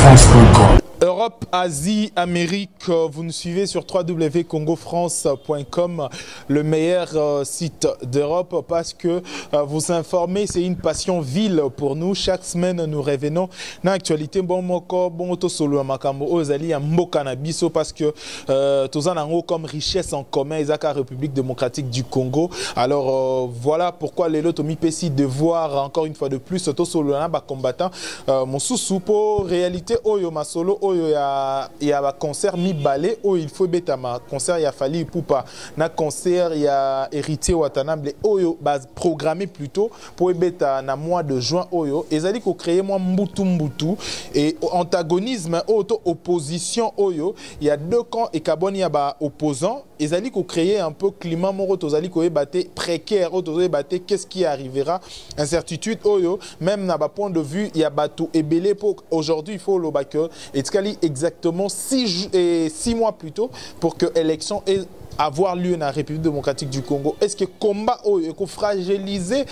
fast food. Europe, Asie, Amérique, vous nous suivez sur www.congofrance.com, le meilleur euh, site d'Europe parce que euh, vous informer, c'est une passion ville pour nous. Chaque semaine, nous revenons dans l'actualité. Bon, moko, bon, to solo makambo, ozali mboka na biso parce que euh, tous en comme richesse en commun, Isaka République démocratique du Congo. Alors euh, voilà pourquoi les lotomi pesi de voir encore une fois de plus to solo combattant euh, mon sous-soupo réalité oyo masolo oyo ya ya ba concert mibale oyo il faut betama concert ya Fali Poupa. Na concert ya héritier Watanabe. Oyo base programmé plutôt pour beta na mois de juin. Oyo ezali ko créer moi mbutu mbutu et antagonisme auto opposition oyo il y a deux camps et kaboni ya ba opposants ezali créer un peu climat moko tozali ko ebate précaire qu'est-ce qui arrivera? Incertitude oyo même na point de vue ya bato ebele pour aujourd'hui il faut le que etikali exactement six, et six mois plus tôt pour que l'élection ait avoir lieu dans la République démocratique du Congo. Est-ce que combat et qu'on fragiliser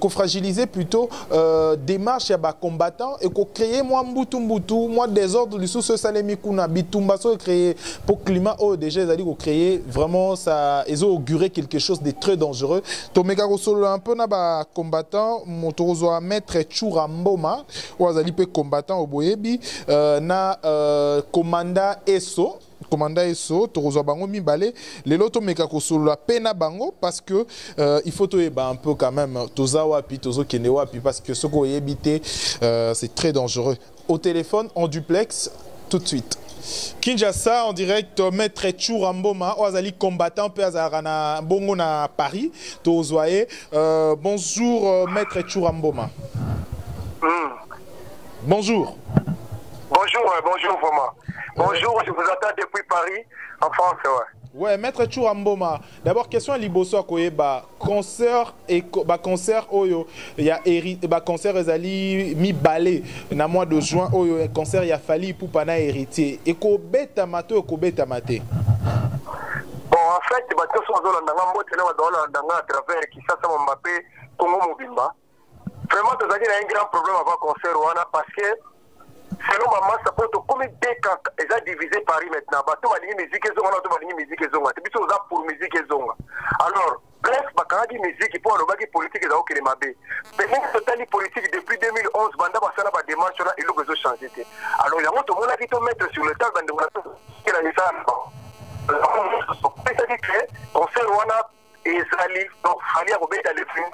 qu'on fragiliser plutôt euh, démarche et qu'on crée moi mbutu mbutu moi désordre du sous salemi kuna. Bitumba so créer pour climat oh déjà ils allaient créer vraiment ça ils ont auguré quelque chose de très dangereux. Tomega solo un peu na ba combattant motozo à maître Churamboma ou azali pe combattant au boyebi euh, na euh, commanda Esso commanda eso tokozwa bango mibale lelo tomeka kosolola pe na bango parce que euh, il faut toyeba un peu quand même toza wapi tozokende wapi parce que soki oyebi te euh, c'est très dangereux. Au téléphone en duplex tout de suite. Kinshasa en direct maître chura mboma oyo azali combattant mpe azalaka na bongo na paris tozwa ye euh, bonjour euh, maître chura mboma Mm. bonjour Bonjour, euh, bonjour vraiment. Bonjour, je vous attends depuis Paris, en France, ouais. Ouais, maître Churamboma. D'abord question à liboso à koyeba concert et ba concert oyo ya eri ba concert ezali mi balé na mois de juin oyo concert ya fali pour pana héritier et ko beta mato et ko beta maté. Bon, en fait, bato so bazolandanga mbote na bazolandanga à travers Kisasa Mbappé, Congo Mobimba. Vraiment, tozali na un grand problème avant concert wana parce que selon mama sapo tokomi deux camps eza divisé paris maintenant. Bato balingi bato balingi musique ezonga te biso oza pour musique ezonga alors bref bakangaki musique mpo balobaki kokende mabe pendenge totali politique depuis 2011 banda basala badémarche wana eloko ezochange te alors tomettre sur le table bandeko na misala opesaki concert wana donc fali ya kobeta le film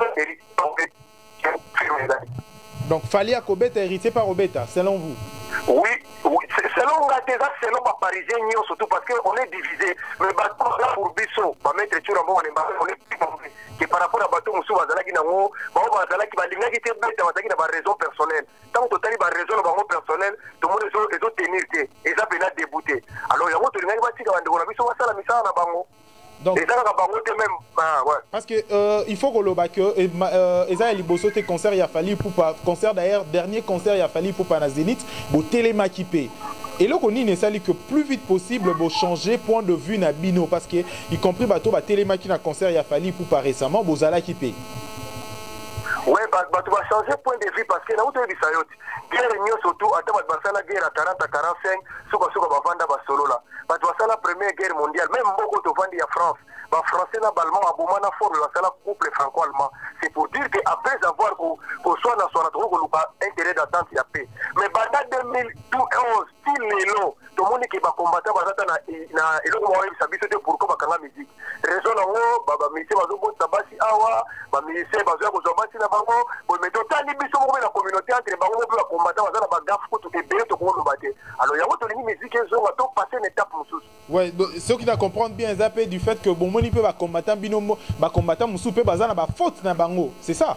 Donc fali à kobeta héritier par obeta selon vous? Oui, oui. selon nga te eza selon baparisien nyonso surtout parce que on est divisé mais bato là pour biso bamaître est plus compris que par rapport à bato mosusu bazalaki nango bango bazalaki balingaki te beta bazalaki na baraison personnelle ntango totali baraison na bango personnelle tomoni te alors yango tolingaki batika bandeko na biso basala misala na bango Donc parce que euh, il faut que le bac euh, euh, eza ya liboso te concert ya fali pupa concert d'ailleurs dernier concert ya fali pupa na Zénith bo telemaki pe eloko nini esali que plus vite possible bo changer point de vue na bino parce que y compris bato ba telemaki na concert ya fali pupa récemment bozalaki pe ouais ba- bato bachange point de vue parce que nauti oyebisa yo ti guerre nyonso tu ata bato basala guerre ya 40 à 45 sukasuka bavanda basolola bato basala première guerre mondiale même moko tovandi ya france. Bafrançais na ballemand aboma na formule basala couple franco-allemand. C'est pour dire que après avoir koswana swana tokoki koluka intérêt d'attente ya paix. Mais banda 2011 ti lelo tomoni ke bakombata bazata na na eloko moko oyebisa biso te pourquoi bakanga musique. Raison nango bamisien bazobotisa basi awa bamisien bazoya kozwa basi na bango mais totali biso moko mpe na communauté entre bango mpe bakombata baza na bagafe kutu ebele tokoloba te alors yango tolingi musique ezonga to passe une étape mosusu Ouais, qui doivent comprendre bien du fait que bomoni mpe bacombattant bino bacombattant mosusu mpe na na bango. C'est ça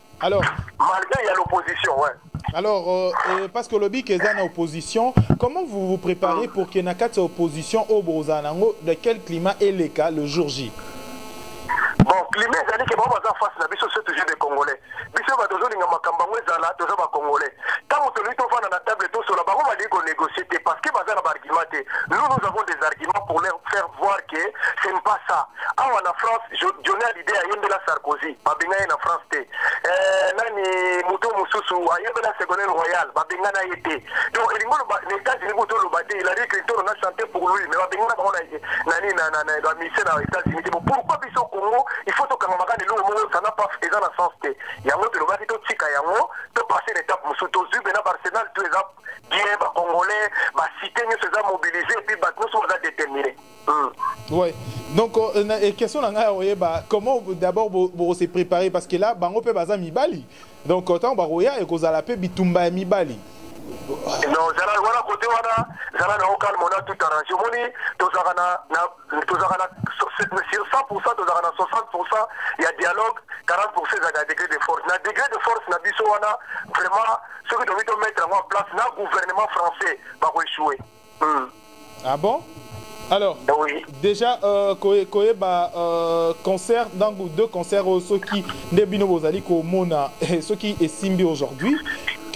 alors. Malgré il y a l'opposition ouais. Alors, euh, parce que le BIC est en opposition, comment vous vous préparez pour qu'il y ait une opposition au Bozanango? De quel climat est le cas le jour J? Climat ezali ke bango baza face na biso so toujours des congolais. Biso bato tozolinga makambo yango ezala toza bacongolais ntango tolingi tovanda na table tosola bango balingi konégocie te parce que baza na baargument te. Nous nous avons des arguments pour leur faire voir que ce n'est pas ça. Awa na france johnny hallyday ayembela sarkozy. Babenga ye na france te. Nani moto mosusu ayembela secondaire royal. Babenga na ye te. Donc elingi oloba na états-unis kuta oloba te hilary clinton na chanté pour lui mais babenga na bango nani na baministère na états-unis te. Pourquoi biso congo tokangamaka na eloko moko ça n'a pas eza na sens te yango tolobaki totika yango topase na étape mosusu tozwi mpena baarsenal to eza bien bacongolais bacité nyonso eza mobilisé epuis bato nyonso baza déterminé Ouais. Donc, euh, question comment d'abord vous se préparer parce que là bango baza mibali. Donc autant baroya et kozala pe bitumba mibali. Non zala wana kote wana zala na okalme on a tout arrangé. Omoni tozalaka na tozalaka na sur 100 tozalaka na 60 ya dialogue. 40 ezalaka na degré de force. Na degré de force na biso wana vraiment soki tomi tomettre yango en place na gouvernement français bakoéchoué mm. ah bon? Alors oui. déjà euh, koyeba euh, concert ntango deux concerts oyo soki nde bino bozali komona soki esimbi aujourd'hui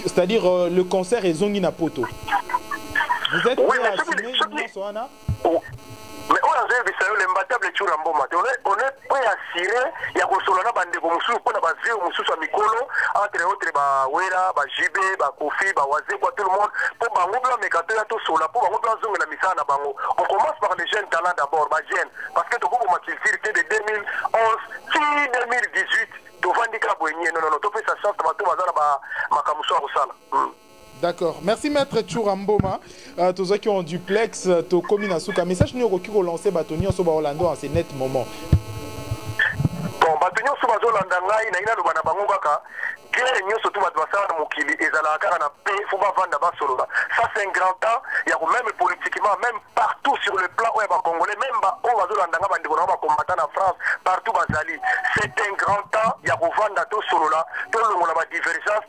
c'est-à-dire euh, le concert ezongi na poto. Vous êtes oui, prêt à assumer nyonso wana? Mais oyo azoyebisa yo lembatable ecura mboma. Te on est prêt assuré ya kosola na bandeko mosusu mpona bavie mosusu ya mikolo entre autres bawera bajibe bakofi bawazekwa tout le monde. Mpo bango mpe bameka to ya tosola mpo bango mpe bazongela misala na bango. On commence par les jeunes talents d'abord bajeune parce que tokoboma culture te de 2011 ti 2018 tovandi kaka boye nie nonono topesa chance na bato baza na makambo so ya kosala D'accord. Merci Maître Churamboma. Euh, tous ceux qui ont duplex, Tokomi Nasuka. Message nous qui relancer Batoni Soba Orlando en ces net moments. Bon, Batoni Soba Orlando, il y a le bango kaka. guerre nyonso tu bato basala na mokili ezalaka kaka na pe fo bavanda basolola. Ça c'est un grand temps ya même politiquement même partout sur le plan oyo bacongolais même baoyo bazolandanga bandeko nango bakombata na france partout bazali. C'est un grand temps ya kovanda tosolola tolongola badivergence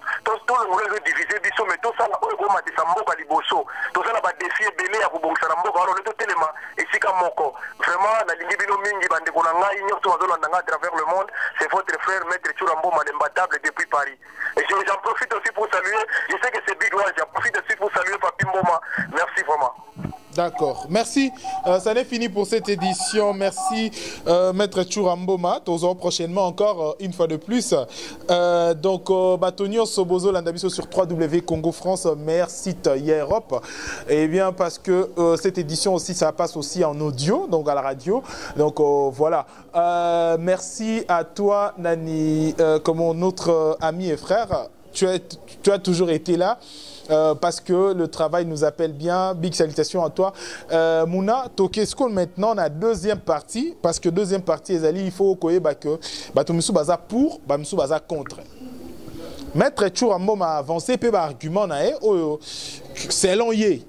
tolongola ezo divise biso mais tosala oyo ekomatisa mboka liboso. Tozala badefi ebele ya kobongisa na mboka wana ole totelema esika moko. Vraiment nalingi bino mingi bandeko na ngai nyonso bazolanda ngai à travers le monde c'est votre frère maître Churamboma l'imbattable depuis Paris et j'en profite aussi pour saluer, je sais que c'est Big j'en profite aussi pour saluer Papi Mboma. Merci vraiment. D'accord. Merci. Euh, ça n'est fini pour cette édition. Merci, euh, Maître Churamboma. Toujours prochainement encore euh, une fois de plus. Euh, donc, Batonio Sobozo Landabiso sur 3W Congo France, meilleur site Europe. Et bien, parce que cette édition aussi, ça passe aussi en audio, donc à la radio. Donc, voilà. merci à toi, Nani, comme notre ami et frère. Tu as toujours été là. Euh, parce que le travail nous appelle bien. Big salutations à toi. Euh, Mouna, Tokesko, maintenant, on a deuxième partie, parce que deuxième partie, il faut que Batomisu Baza pour, Bamisu Baza contre. Maître Chourambo m'a avancé, peu argument, selon Yé.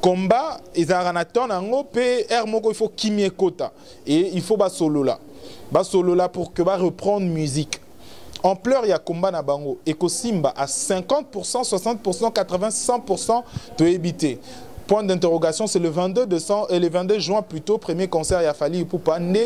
Combat, temps nango mpe aire moko il faut kimia ekota et il faut basolola basolola pour que ba reprendre musique ampleur ya combat na bango. Ekosimba à 50% 60% 80 100% toyebi te point d'interrogation c'est le 22 décembre et le 22 juin plutôt premier concert ya Fali Ipupa ne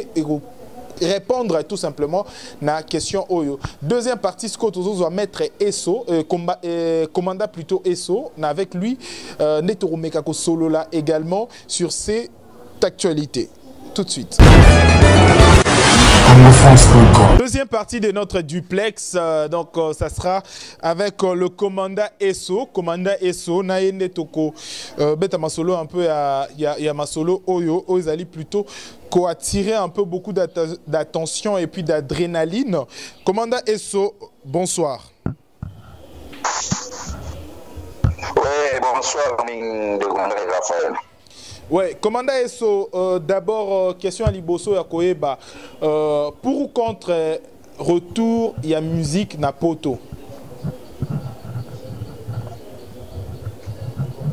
répondre tout simplement na question oyo. Deuxième partie ce que doit mettre Esso euh, euh, commanda plutôt Esso avec lui euh, Netoromeka solo là également sur cette actualité. Tout de suite Deuxième partie de notre duplex, euh, donc euh, ça sera avec euh, le commandant Esso, commandant Esso, Naende Toko, beta masolo un peu à ya, ya masolo Oyo, Ozali plutôt ko attirer un peu beaucoup d'attention et puis d'adrénaline. Commandant Esso, bonsoir. Oui, bonsoir, Raphaël. Ouais, commandant Esso, euh, d'abord, euh, question à Liboso et Koeba. Euh, pour ou contre retour, il y a musique Napoto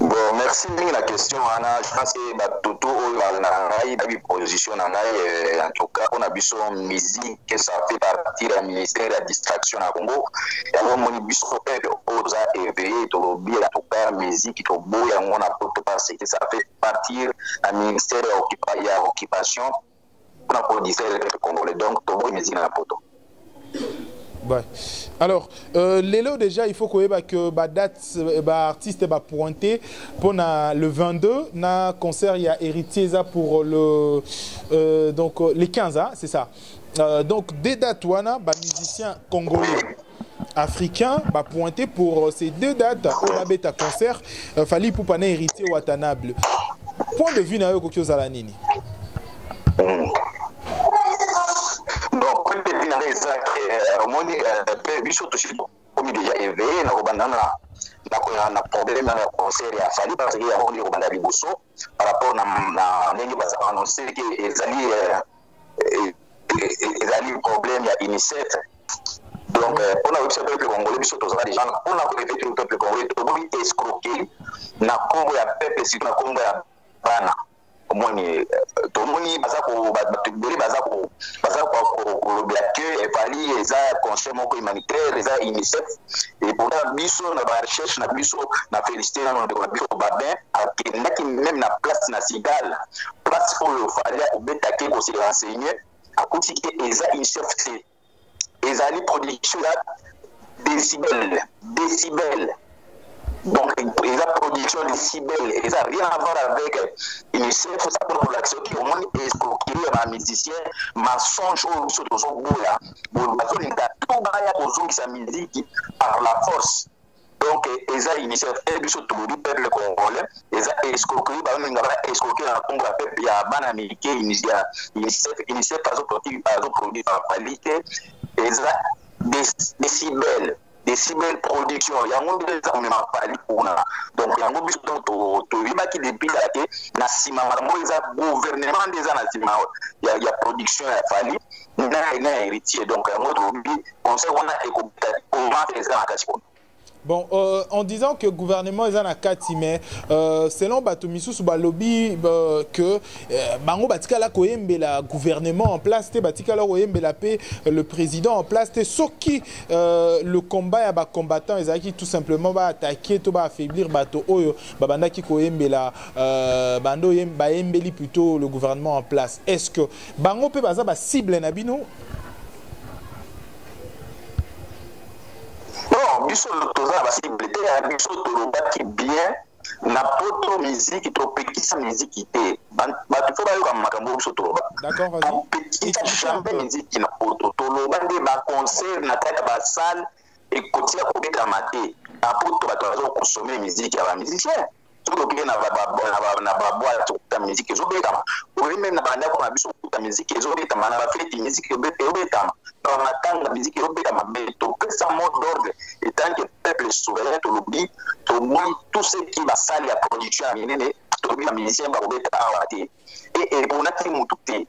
Bon, merci de la question wana je pense que bato to oyo na ngai nayebi position na en tout cas mpona biso musique ça fait partie ya ministère ya distraction na congo. Yango omoni biso pepe oyo toza éveillé tolobi en tout cas musique toboya yango na parce que ça fait partir na ministère ya occupation mpona kodistraire le peuple congolais donc toboyi musique na poto Ouais. Alors, euh, Lélo, déjà, il faut que la date, pointer pour le 22, na concert, il y a Héritier pour le, euh, donc, les 15 ans, c'est ça. Euh, donc, des dates, wana, bah, musicien congolais. Africain va pointer pour ces deux dates au Nabeta concert euh, Fali Poupane héritier Watanable. Point de vue na yo kokyo zala nini? donc point de vue na eza omoni mpe biso tosi komi déjà éveillé na kobanda na na problème na concert ya fali parce que yango nde kobanda liboso par rapport na ndenge baza annonce ke ezali ezali problème ya unicef donc mpona koyebisa peuple congolais biso tozala déjà mpona korepete le peuple congolais toboyi escroquer na nkombo ya peuple surtout na nkombo ya bana omoni tomoni baza batobele baza kolobela ke efali eza conseil moko humanitaire eza unicef. Pourtant biso na barecherche na biso na félicité nano ndeko na biso babin akendaki même na place na sigal. Place oyo fali akobetaki kose renseigner akuti ke eza unicef te ezali production ya décibel décibel donc eza production décibel eza rien à voir avec unicef ça pour relaxer ki omoni escroquerie ya bamusicien mensonge oyo biso tozoboya bazolinga to baya kozongisa miziki par la force donc eza unicef. E biso tolobi peuple congolais eza escroquerie. Bazolinga bana escroquer na nkombo ya peuple ya bana mike ya unicef. Unicef azoproduire bafali te eza décibel décibel production. Yango nde eza komema pali kuna donc yango biso toyebaki depuis kala te na nsima makambo eza gouvernement nde eza na nsima ya production ya fali. Na héritier. Donc yango tolobi conseil wana ekobeta comment eza na kati kuna Bon, euh, en disant que le gouvernement est en kati euh, selon Batomisu sous lobby euh, que euh, bango batika la koyembe la gouvernement en place te batika la koyembe la paix le président en place te soki euh, le combat ya ba combattant ezaki tout simplement ba attaquer to ba affaiblir bato oyo. Babanda ki koyembe la euh, bando yem ba yembeli plutôt le gouvernement en place. Est-ce que bango pe baza ba cible na bino non biso toza basible te ya biso tolobaki bien na poto miziki topekisa miziki te. Bato fo bayoka makambo biso toloba. Topekisa jamais miziki na poto. Toloba nde baconcert na kati ya basale ekotia kobetama te. Na poto bato bazokonsome miziki ya bamusicien soki okende na babwala tokuta miziki. Ezobetama oye meme na bandako na biso okuta miziki ezobetama na bafeti miziki ezobetama na bamatanga miziki ezobetama me topesa mot d'ordre etant que peuple souverain tolobi tomoni tout ce qui basali ya production ya minene tolobi bamusicien bakobeta awa te. E eponaki motu te.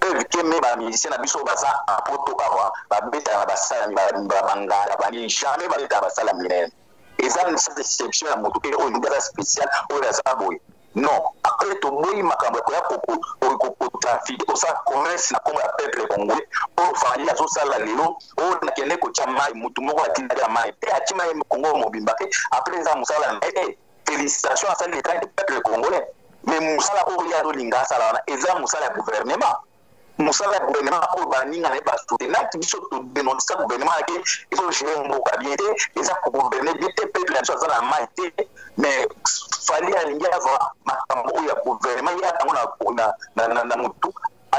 Preuve ke me bamusicien na biso baza apoto awa babetaka basala bangala banini jamais babetaka basala minene eza exception ya motu oyo aza spécial oyo aza boye non après toboyi makambo ya koya kotrafike kosala commerce na nkombo ya peuple congolais. Oyo fali azosala lelo oyo nakende kotya mai motu moko atindaki ya mai te ati mai kongo mobimba. Te après eza mosala na ye félicitation asali l'état de peuple congolais. Mais mosala oyo ye azolinga asala wana eza mosala ya gouvernement mosala ya gouvernement oyo baninga na ye basoutenaki biso todénoncisa gouvernement yake ezogere mboka bien te eza kogouverne bien te peuple na biso aza na mai te mais fali alingi azwa makambo oyo ya gouvernement ye atango na motu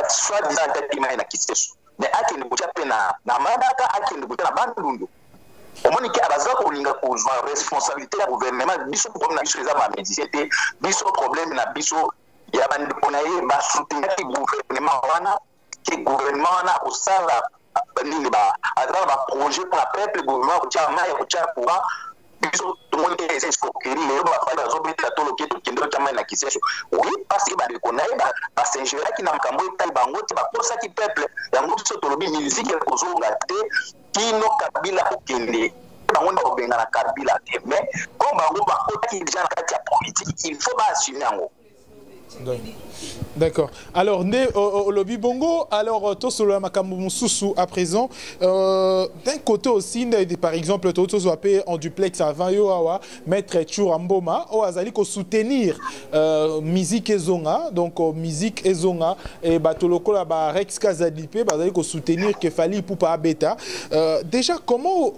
soit disant ataki mai na kiseso mais akende kotya mpe na madaka akende kotya na bandundu. Omoni ke baza kolinga kozwa responsabilité ya gouvernement. Biso problème na biso eza bamédicien te biso problème na biso ya bandeko na ye basoutenaki gouvernement wana ke gouvernement wana akosala nini azala baprojet mpona peuple gouvernement akotya mai akotya courant. Biso tomoni ke eza escroquerie lelo bafali bazobetela toloke tokende otya mai na kiseso oui parce que bandeko na ye basingeraki na makambo etali bango te bakosaki peuple. Yango biso tolobi musike ekozonga te kino kabila kokende. Bango nde kobenga na kabila te. Mais mpo bango bakotaki déjà na kati ya politique il faut baassume yango D'accord. Alors, né au lobby bongo, alors tosolo makambo mususu à présent. Euh, D'un côté aussi, par exemple, toto appelé en duplex à 20 awa, maître Churamboma, o azali ko soutenir euh, musique ezonga, donc euh, musique ezonga et batoloko la ba Rex Kazadipe, bazali ko soutenir que fali pour pas beta. Euh, déjà comment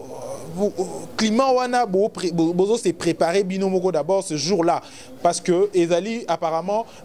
climat wana bozo s'est préparé binomoko d'abord ce jour-là? Parce que ezali apparemment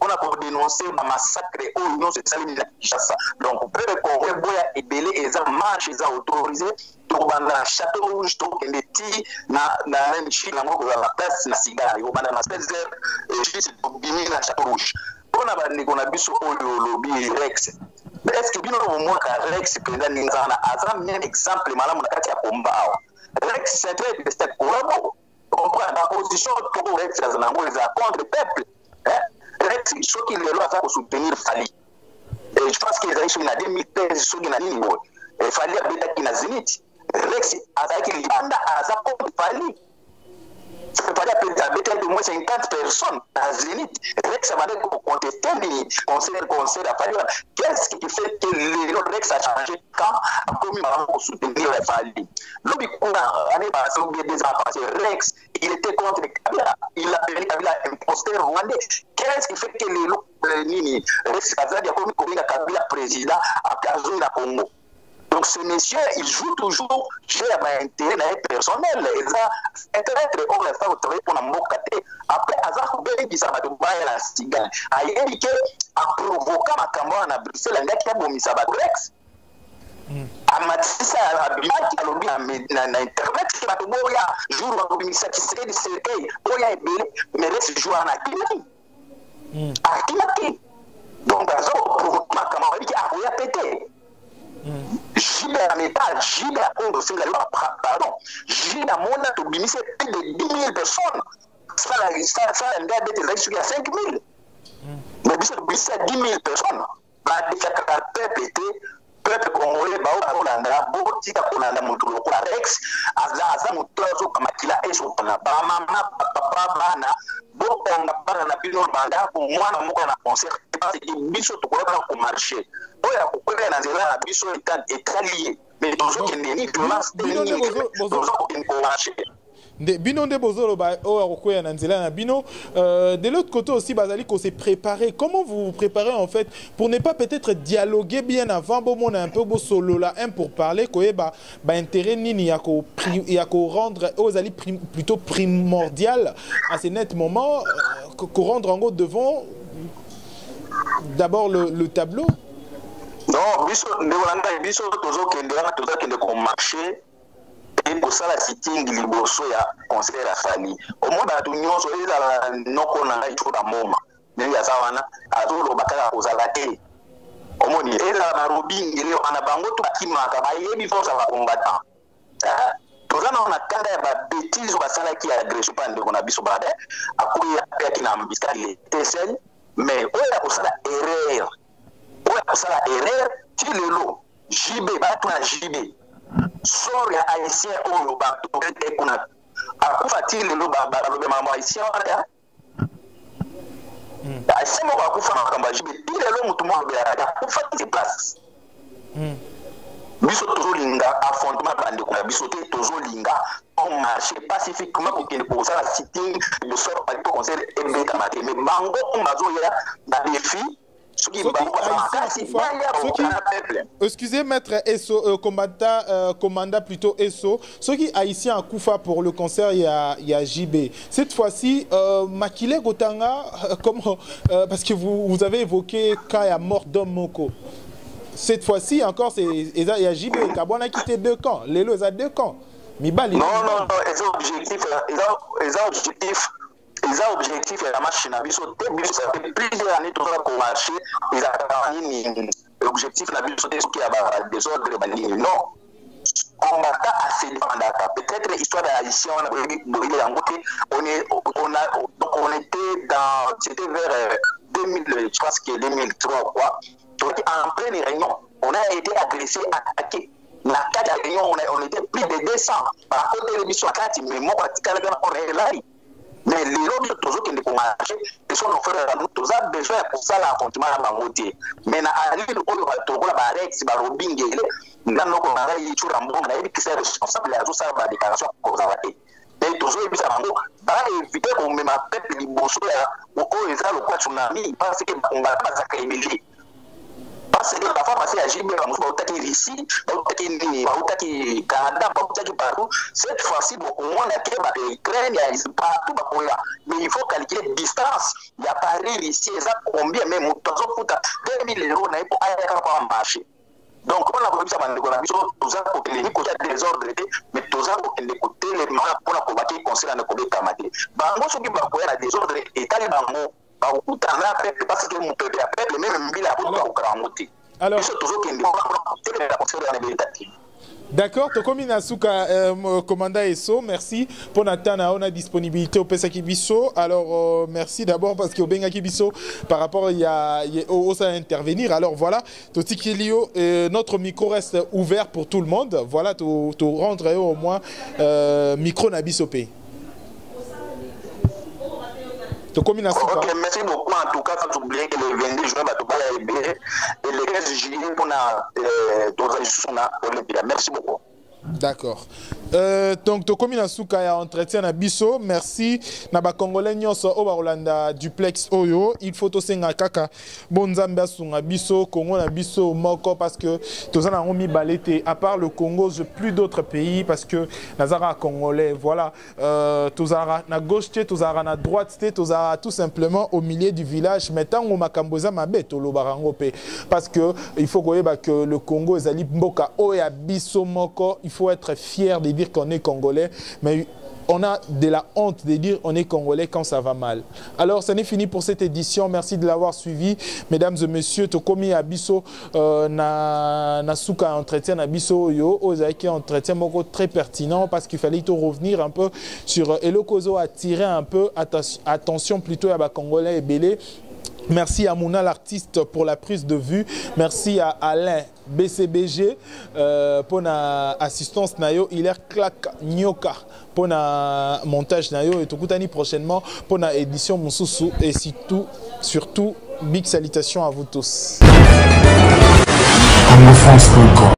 on a dénoncé le massacre au Union, c'est ça, Kinshasa. Donc, peuple congolais, boya et ça marche, ils ont autorisé, tokobanda na château rouge na na yango kozala place na sigari kobanda na 16 heures juste tobimi na château rouge. Mpona bandeko na biso oyo olobi rex. Rex eza exemple malamu na kati ya komba centre destet kolabo comprendre na position toko rex eza contre peuple rex soki lelo aza kosoutenir fali je pense que ezali soki na 2013 soki na nini boye fali abetaki na zénith rex azalaki libanda aza contre fali moins 50 personnes na zénith. Rex abandaki koconteste nini conseil conseil wana qu'est-ce qui fait que lelo rex a changé quand akomi makambo kosoutenir fali lobi kuna année passée ou bien deux ans passé rex il était contre kabila. Il a permis kabila imposteur rwandais. Qu'est-ce qui fait que lelo nini rex azali akomi kobenga kabila président akazongi na congo? donc ce monsieur il joue toujours je ya baintere na ye personnel eza internetre oyo aza kotravaille mpona mboka te apres aza kobebisa bato bayela sigane ayebi ke aprovoka makambo wana na bruxelles andaki abomisa bato rex amatisa abimaki alobi na internet ke bato boya jour bakobimisa kisekedi sekei boya ebele meresi jour wana akimaki akimaki donc aza koprovoka makambo ayebiki akoya pe te jibe ya métal jibe ya oyo tosenga lelo pardon jibe amona tobimisi plus de 10 000 personnes sala nde abete ezalaki soki ya 5 000 mais biso tobimisi ya 10 000 personnes badekaka peuple te peuple congolais bao bazolanda botika kolanda moto lokola rex. Aza moto azokamakila ezopona bamama bapapa bana bokanga bana na bino bandako mwana moko na concert parce que biso tokoyebana komarche oyo akokwela na nzela na biso etali ye mais tozokende ni violence te nini tozokokende komarche bino nde bozoloba oyo akokwea na nzela na bino. Euh, de l'autre côté aussi bazali kose préparer. Comment vous vous préparez en fait pour ne pas peut-être dialoguer bien avant bomona un peu bosolola un pour parler koyeba baintérêt nini ya korendre oyo ezali plutôt primordial à ce net moment euh, korendre yango devant d'abord le, le tableau. Non biso ndeko na ngai biso tozokende wana tozakende komarche kosala sitting liboso ya concert ya fali omoi bato nyonso ezala noko na ngai to na moma. Ndenge aza wana azoloba kaka kozala te. Omoni ezala na robingele wana bango to bakimaka bayebi ya bacombatant toza na na kanda ya babétise oyo basalaki ya agression mpa ndeko na biso bade akoyi apeyaki na mbisali etesel mais oyo ya kosala erreur oyo ya kosala erreur ti lelo jibe bato na jibe sor ya haïtien oyo bato ekuna akufa ti lelo balobe makambo haïtien wana haïtien moko akufa na makambo ya jibe ti lelo motu moko alobelaka akufa ti place? Biso tozolinga affrontement bandeko na biso te tozolinga omarche pacifiquement kokende kosala sitting liboso conseil ebetama te mais bango bazoya na défi excusez maître Esso, euh, commandant, euh, commandant plutôt Esso, ceux qui haïtiens à Koufa pour le concert, il y a, il y a JB. Cette fois-ci, euh, Makile Gotanga, euh, comment, euh, parce que vous, vous avez évoqué quand il y a mort d'homme Moko. Cette fois-ci encore, il y a JB. Kabon a quitté deux camps. Lélo, il a deux camps. non, non, non, ils ont objectif, ils ont, ils ont objectif eza objectif ya marche na biso. Te biso plusieurs années tozala komarche ezalaka nini objectif na biso te soki ya badésordre banini non. Se défendaka peut-être histoire ya haïtien wana boyebi yango te on a donc on était dans c'était vers 2000 je pense que 2003 quoi. Donc en pleine réunion on a été agressé attaqué. Na kati ya réunion on était plus de 200 par côté biso ya kati mais moko atikalaka na on mais lelo biso tozokende komarche biso frere na toza besoin ya kosala affrontement na bango te mais na alile oyo tokola barex barobingele nga ndoko na ngai icura mbongo nayebi kisa responsable azosala badéclaration kozala te mais tozoyebisa bango baevite komema pepe liboso ya oyo eza lokwa tsunami parce que bakongala bazaka ebele que basi bautaki canada partout cette fois-ci bokomona ke baukraine ya partout bakoya mais il faut calculer distance ya paris russie eza combien mais moto azofuta 2000 euro na ye po ayaka kwa marché. Donc mpona koyebisa bandeko na biso toza kokende kotia désordre mais toza kokende kotelema mpona kobaki conseil na kobetama te bango soki bakoya désordre bakokutana pepe que mopepe ya pepe meme mbila yango te biso tozokende na D'accord, tokomi euh, commandant Esso, merci pour natana on a disponibilité au Pesa Kibiso. Alors euh, merci d'abord parce que au Benga Kibiso par rapport il y a, y a au, intervenir. Alors voilà, Totikilio euh, notre micro reste ouvert pour tout le monde. Voilà, tu rendre au moins euh, micro na bisopé. Tokomi na suka ok merci beaucoup. En tout cas sans oublier que le 22 juin bato baya ebele et le 15 juillet mpona tozali susu na olympia merci beaucoup. D'accord. Euh, donc tokomi na suka ya entretien na biso. Merci. Na bakongolais nyonso oyo bakolanda duplex oyo il faut tosenga kaka. Bo nzambe asunga biso congo na biso moko parce que toza nango mibale te. À part le congo je plus d'autres pays parce que nazalaka congolais voilà. Euh, tozalaka na gauche te tozalaka na droite te tozalaka tout simplement au milieu du village. Mais ntango makambo eza mabe tolobaka yango parce que il faut koyeba que le congo ezali mboka oyo ya biso moko. Il faut être fier de dire qu'on est congolais, mais on a de la honte de dire on est congolais quand ça va mal. Alors, ce n'est fini pour cette édition. Merci de l'avoir suivi. Mesdames et messieurs, Tokomi Abisso, euh, na, souka entretien Abisso yo, Ozaki entretien moko très pertinent parce qu'il fallait tout revenir un peu sur Elokozo attirer un peu attention plutôt à Congolais et Belé Merci à Mouna l'artiste pour la prise de vue. Merci à Alain bcbg mpo euh, na assistance na yo hilaire clak nyoka. Mpo na montage na yo etokutani prochainement mpo na édition mosusu et surtout surtout big salutation à vous tous.